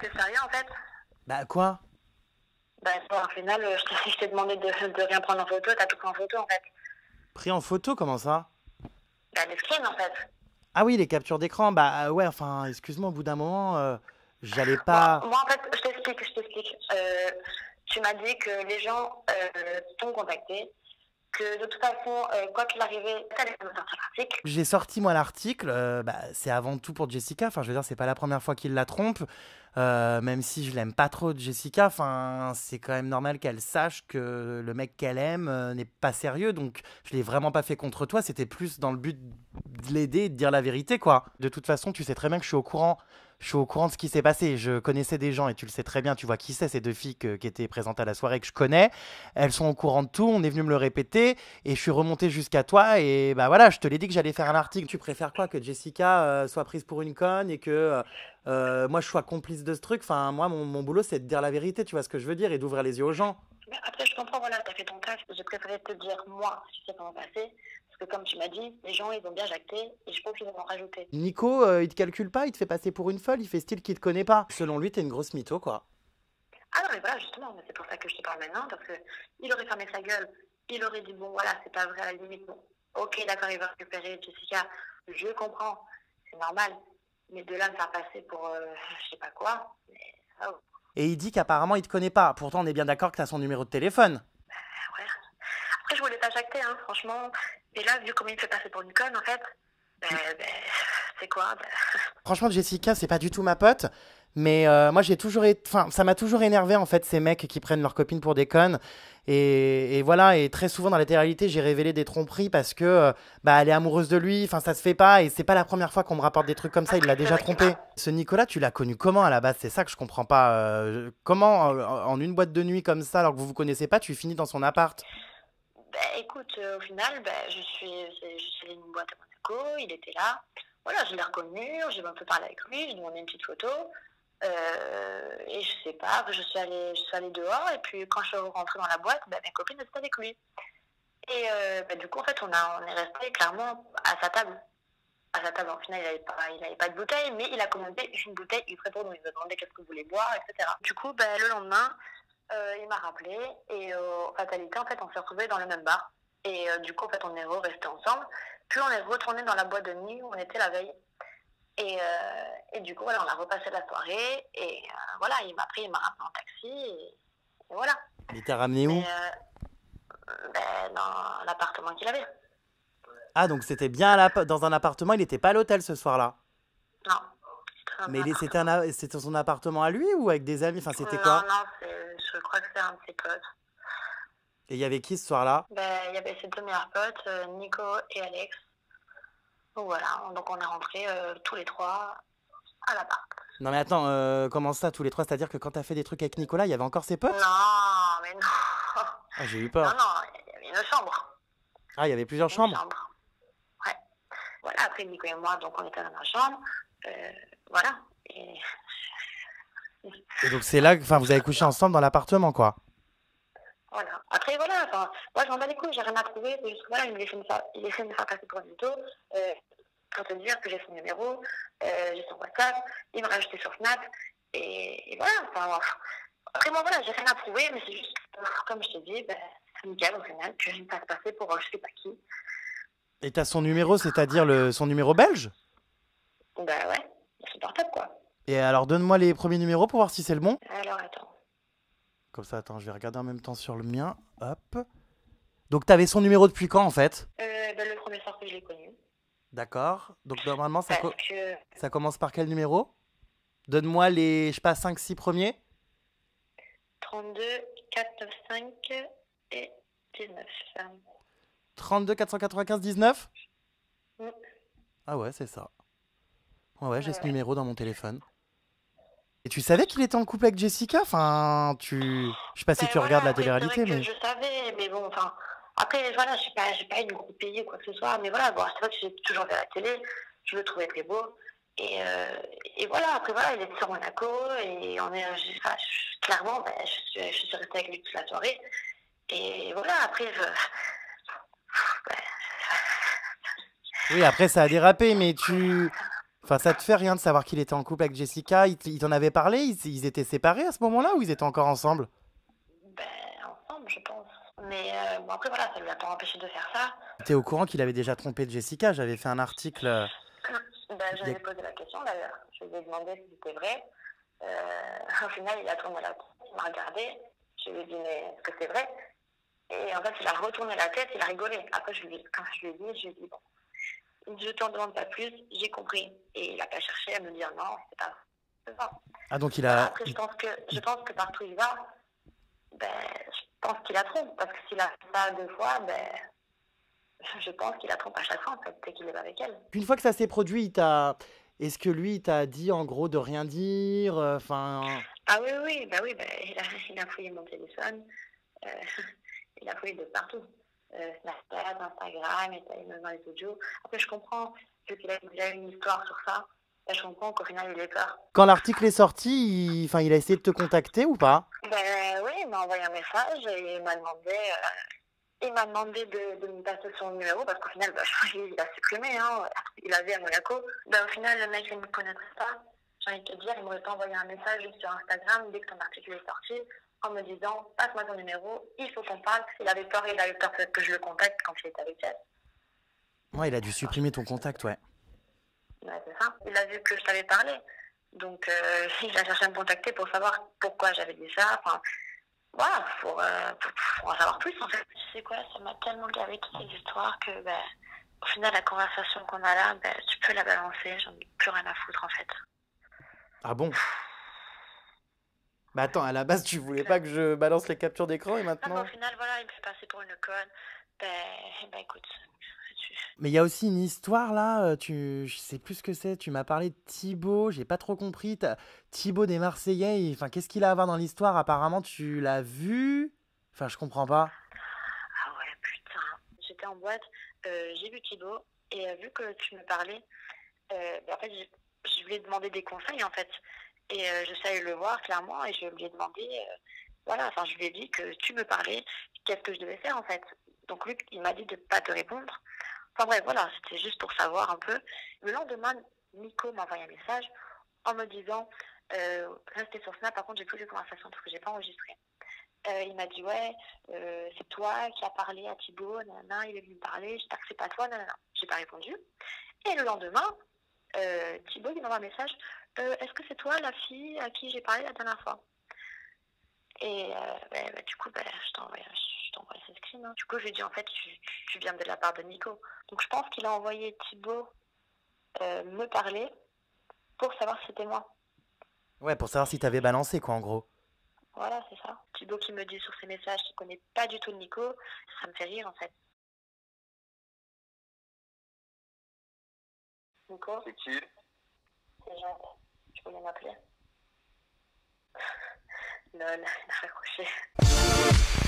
T'es sérieux en fait Bah quoi Bah bon, au final, euh, je t'ai- demandé de, de rien prendre en photo, t'as tout pris en photo en fait. Pris en photo, comment ça Bah des screens en fait. Ah oui, les captures d'écran, bah euh, ouais, enfin, excuse-moi, au bout d'un moment, euh, j'allais pas... Moi, moi, en fait, je t'explique, je t'explique. Euh, tu m'as dit que les gens t'ont contacté, que de toute façon, quoi qu'il arrivait, t'allais sortir l'article. J'ai sorti moi l'article, bah, c'est avant tout pour Jessica, enfin je veux dire c'est pas la première fois qu'il la trompe, Euh, même si je l'aime pas trop Jessica, enfin c'est quand même normal qu'elle sache que le mec qu'elle aime euh, n'est pas sérieux, donc je l'ai vraiment pas fait contre toi, c'était plus dans le but de l'aider et de dire la vérité quoi. De toute façon tu sais très bien que je suis au courant, je suis au courant de ce qui s'est passé, je connaissais des gens et tu le sais très bien, tu vois qui c'est ces deux filles qui étaient présentes à la soirée que je connais, elles sont au courant de tout, on est venu me le répéter et je suis remonté jusqu'à toi et bah voilà, je te l'ai dit que j'allais faire un article. Tu préfères quoi que Jessica euh, soit prise pour une conne et que euh, euh, moi je sois complice de ce truc? Enfin, moi mon, boulot c'est de dire la vérité, tu vois ce que je veux dire, et d'ouvrir les yeux aux gens. Mais après, je comprends, voilà, t'as fait ton taf. J'ai préféré te dire, moi, si c'est comment passer. Parce que comme tu m'as dit, les gens, ils ont bien jacté et je pense qu'ils vont en rajouter. Nico, euh, il te calcule pas, il te fait passer pour une folle, il fait style qu'il te connaît pas. Selon lui, t'es une grosse mytho quoi. Ah non, mais voilà, justement, c'est pour ça que je te parle maintenant, parce que il aurait fermé sa gueule, il aurait dit, bon, voilà, c'est pas vrai, à la limite, bon, ok, d'accord, il va récupérer Jessica, je comprends, c'est normal, mais de là à me faire passer pour euh, je sais pas quoi, mais oh, Et il dit qu'apparemment il te connaît pas. Pourtant, on est bien d'accord que t'as son numéro de téléphone. Je voulais pas jacter, hein, franchement, et là, vu comment il me fait passer pour une conne, en fait, ben, ben, c'est quoi, ben, Franchement, Jessica, c'est pas du tout ma pote. Mais euh, moi, j'ai toujours été. Enfin, ça m'a toujours énervé, en fait, ces mecs qui prennent leurs copines pour des connes. Et, et voilà, et très souvent dans la télé-réalité, j'ai révélé des tromperies parce que, euh, bah, elle est amoureuse de lui. Enfin, ça se fait pas. Et c'est pas la première fois qu'on me rapporte des trucs comme ça. Il l'a déjà trompé. Ce Nicolas, tu l'as connu comment à la base? C'est ça que je comprends pas. Euh, comment, en une boîte de nuit comme ça, alors que vous vous connaissez pas, tu finis dans son appart? Ben, écoute, euh, au final, ben, je suis, je suis allée dans une boîte à Monaco, il était là. Voilà, je l'ai reconnu, j'ai un peu parlé avec lui, j'ai demandé une petite photo. Euh, et je sais pas, je suis allée, je suis allée dehors et puis quand je suis rentrée dans la boîte, ben, mes copines étaient avec lui. Et euh, ben, du coup, en fait, on, a, on est resté clairement à sa table. À sa table, au final, il n'avait pas, il pas de bouteille, mais il a commandé une bouteille ivre pour nous. Il a demandé qu'est-ce que vous voulez boire, etc. Du coup, ben, le lendemain, il m'a rappelé et euh, fatalité, en fait, on s'est retrouvés dans le même bar. Et euh, du coup, en fait, on est restés ensemble. Puis on est retourné dans la boîte de nuit où on était la veille. Et, euh, et du coup, voilà, on a repassé la soirée. Et euh, voilà, il m'a pris, il m'a ramené en taxi. Et, et voilà. Il t'a ramené où? Euh, ben, dans l'appartement qu'il avait. Ah, donc c'était bien dans un appartement, il était pas à l'hôtel ce soir-là? Non. Mais c'était son appartement à lui ou avec des amis? Enfin, c'était non, quoi? Non, c'est- je crois que c'est un de ses potes. Et il y avait qui ce soir-là? Ben, il y avait ses deux meilleurs potes, euh, Nico et Alex. Donc voilà, donc on est rentrés euh, tous les trois à l'appart. Non mais attends, euh, comment ça tous les trois? C'est-à-dire que quand t'as fait des trucs avec Nicolas, il y avait encore ses potes? Non, mais non. Ah, j'ai eu Non, peur. non, il y avait une chambre. Ah, il y avait plusieurs Une chambres chambre. Ouais. Voilà, après Nico et moi, donc on était dans la chambre. Euh, voilà. Et Et donc c'est là que vous avez couché ensemble dans l'appartement, quoi. voilà. Après, voilà, enfin, moi je m'en bats les couilles, j'ai rien à prouver. C'est juste que voilà, il me laissait me faire, il essaie de me faire passer pour une mytho. Euh, pour te dire que j'ai son numéro, euh, j'ai son WhatsApp, il m'a rajouté sur Snap. Et, et voilà, enfin, après moi, voilà, j'ai rien à prouver, mais c'est juste, comme je te dis, ben, c'est nickel au final, que je me fasse passer pour euh, je sais pas qui. Et t'as son numéro, c'est-à-dire le, son numéro belge? Bah ouais, c'est portable quoi. Et alors donne-moi les premiers numéros pour voir si c'est le bon. Alors attends. Comme ça, attends, je vais regarder en même temps sur le mien. Hop. Donc t'avais son numéro depuis quand en fait? Euh, ben, le premier soir que je l'ai connu. D'accord. Donc normalement, ça, Parce co- que ça commence par quel numéro? Donne-moi les, je sais pas, 5-6 premiers. 32, 495 et 19. ça. 32 495 19 Mm. Ah ouais, c'est ça. Ouais, ouais, j'ai ce numéro dans mon téléphone. Et tu savais qu'il était en couple avec Jessica? Enfin, tu... Je sais pas si Ben tu regardes la télé-réalité, mais... Je savais, mais bon, enfin. Après, voilà, je suis pas, suis pas une groupe payée ou quoi que ce soit, mais voilà, bon, c'est vrai que j'ai toujours vu à la télé, je le trouvais très beau. Et, euh, et voilà, après, voilà, il était sur Monaco, et on est, j'ai- enfin, je- clairement, ben, je, suis, je suis restée avec lui toute la soirée. Et voilà, après, je. ben, Oui, après, ça a dérapé, mais tu... Enfin, ça te fait rien de savoir qu'il était en couple avec Jessica Il, t'en avait parlé? Ils, ils étaient séparés à ce moment-là ou ils étaient encore ensemble? Ben, ensemble, je pense. Mais euh, bon, après, voilà, ça lui a pas empêché de faire ça. T'es au courant qu'il avait déjà trompé Jessica? J'avais fait un article. euh, Ben, ai posé la question d'ailleurs. Je lui ai demandé si c'était vrai. Euh, au final, il a tourné la tête, il m'a regardé. Je lui ai dit, mais est-ce que c'est vrai? Et en fait, il a retourné la tête, il a rigolé. Après, je lui ai, quand je lui ai dit, je lui ai dit, bon, je t'en demande pas plus, j'ai compris. Et il a pas cherché à me dire non, c'est pas ça. Ah, donc il a. Après, je pense que, je pense que partout où il va, ben, je pense qu'il la trompe. Parce que s'il a ça deux fois, ben, je pense qu'il la trompe à chaque fois, en fait, dès qu'il est pas avec elle. Une fois que ça s'est produit, il t'a. Est-ce que lui, il t'a dit en gros de rien dire euh, Enfin. Ah oui, oui, bah oui, bah, il, a, il a fouillé mon téléphone, euh, il a fouillé de partout. Euh, Snapchat, Instagram, et il me dans les audios. Après, je comprends, vu qu'il a déjà une histoire sur ça, bah, je comprends qu'au final, il ait peur. Quand l'article est sorti, il... Enfin, il a essayé de te contacter ou pas? Ben oui, il m'a envoyé un message et il m'a demandé, euh, il m'a demandé de, de me passer son numéro parce qu'au final, bah, je crois qu'il a supprimé, hein. il avait à Monaco. Ben, au final, le mec, il ne me connaîtrait pas. J'ai envie de te dire, il m'aurait pas envoyé un message juste sur Instagram dès que ton article est sorti en me disant passe-moi ton numéro, il faut qu'on parle. Il avait peur, il avait peur que je le contacte quand il était avec elle. Ouais, il a dû supprimer ton contact, ouais. Ouais, c'est ça. Il a vu que je t'avais parlé. Donc, euh, il a cherché à me contacter pour savoir pourquoi j'avais dit ça. Enfin, voilà, pour, euh, pour, pour en savoir plus, en fait. Tu sais quoi, ça m'a tellement gavé toutes ces histoires que, ben, au final, la conversation qu'on a là, ben, tu peux la balancer. J'en ai plus rien à foutre, en fait. Ah bon? Bah attends, à la base, tu voulais pas que je balance les captures d'écran et Non, mais maintenant au final, voilà, il me fait passer pour une conne. Ben, ben écoute, tu- Mais il y a aussi une histoire là, euh, tu... je sais plus ce que c'est, tu m'as parlé de Thibaut, j'ai pas trop compris. Thibaut des Marseillais, il- enfin, qu'est-ce qu'il a à voir dans l'histoire? Apparemment, tu l'as vu? Enfin, je comprends pas. Ah ouais, putain. J'étais en boîte, euh, j'ai vu Thibaut, et euh, vu que tu me parlais, euh, ben, en fait, je, je lui ai demandé des conseils, en fait. Et euh, je savais le voir, clairement, et je lui ai demandé, euh, voilà, enfin, je lui ai dit que tu me parlais, qu'est-ce que je devais faire, en fait. Donc, lui, il m'a dit de pas te répondre. Enfin, bref, voilà, c'était juste pour savoir un peu. Le lendemain, Nico m'a envoyé un message en me disant, euh, restez sur Snap, par contre, j'ai plus les conversations parce que j'ai pas enregistré. Euh, il m'a dit ouais, c'est toi qui as parlé à Thibaut, nanana, il est venu me parler, j'espère que c'est pas toi, nanana. J'ai pas répondu. Et le lendemain, euh, Thibaut il m'envoie un message, Euh, est-ce que c'est toi la fille à qui j'ai parlé la dernière fois? Et euh, ben, du coup, ben, je t'envoie je t'envoie ce screen. hein. Du coup, je lui ai dit en fait, tu, tu- tu viens de la part de Nico. Donc je pense qu'il a envoyé Thibaut euh, me parler pour savoir si c'était moi. Ouais, pour savoir si t'avais balancé, quoi, en gros. Voilà, c'est ça. Thibaut qui me dit sur ses messages qu'il connaît pas du tout Nico, ça me fait rire en fait. Nico, C'est qui? C'est Jean. Voulais m'appeler Lol, il a raccroché.